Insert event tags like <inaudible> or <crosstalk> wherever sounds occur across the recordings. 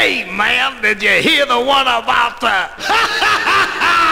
Hey, man, did you hear the one about the... <laughs>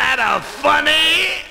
that a funny?